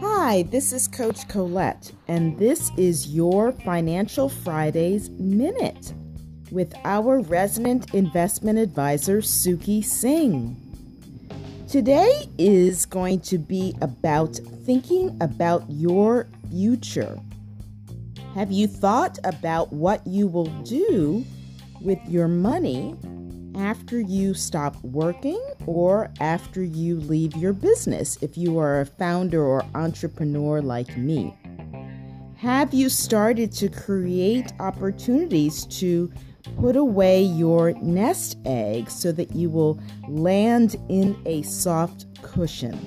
Hi, this is Coach Colette, and this is your Financial Fridays Minute with our resident investment advisor, Suki Singh. Today is going to be about thinking about your future. Have you thought about what you will do with your money after you stop working or after you leave your business if you are a founder or entrepreneur like me? Have you started to create opportunities to put away your nest egg so that you will land in a soft cushion?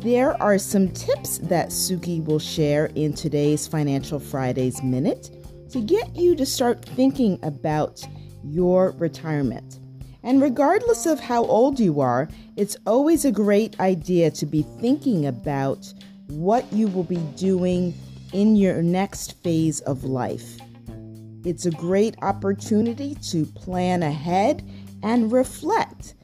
There are some tips that Suki will share in today's Financial Fridays Minute to get you to start thinking about your retirement. And regardless of how old you are, it's always a great idea to be thinking about what you will be doing in your next phase of life. It's a great opportunity to plan ahead and reflect,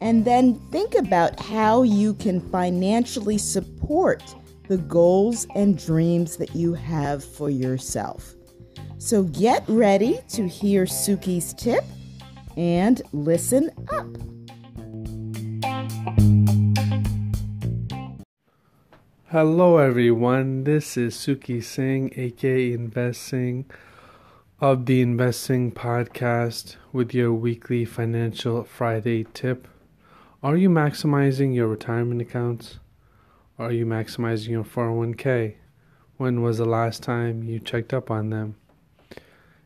and then think about how you can financially support the goals and dreams that you have for yourself. So get ready to hear Suki's tip and listen up. Hello, everyone. This is Suki Singh, aka InvestSingh of the InvestSingh Podcast, with your weekly Financial Friday tip. Are you maximizing your retirement accounts? Are you maximizing your 401k? When was the last time you checked up on them?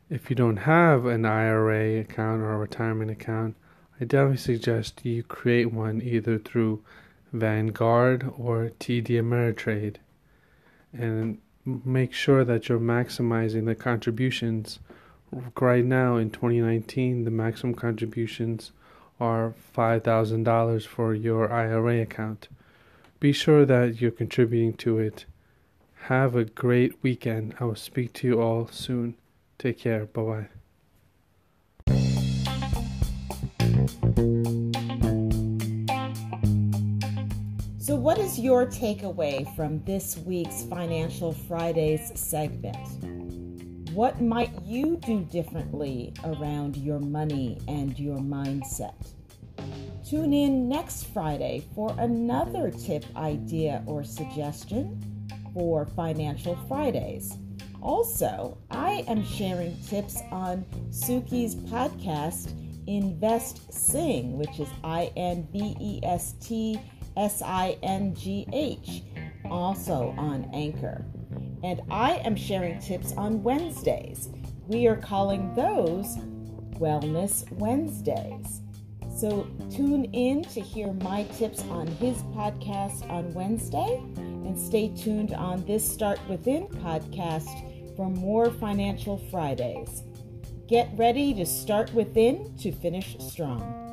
If you don't have an IRA account or a retirement account, I definitely suggest you create one either through Vanguard or TD Ameritrade and make sure that you're maximizing the contributions. Right now in 2019, the maximum contributions are $5,000 for your IRA account. Be sure that you're contributing to it. Have a great weekend. I will speak to you all soon. Take care. Bye bye. So, what is your takeaway from this week's Financial Fridays segment? What might you do differently around your money and your mindset? Tune in next Friday for another tip, idea, or suggestion for Financial Fridays. Also, I am sharing tips on Suki's podcast, InvestSingh, which is I N V E S T S I N G H, also on Anchor. And I am sharing tips on Wednesdays. We are calling those Wellness Wednesdays. So tune in to hear my tips on his podcast on Wednesday and stay tuned on this Start Within podcast for more Financial Fridays. Get ready to start within to finish strong.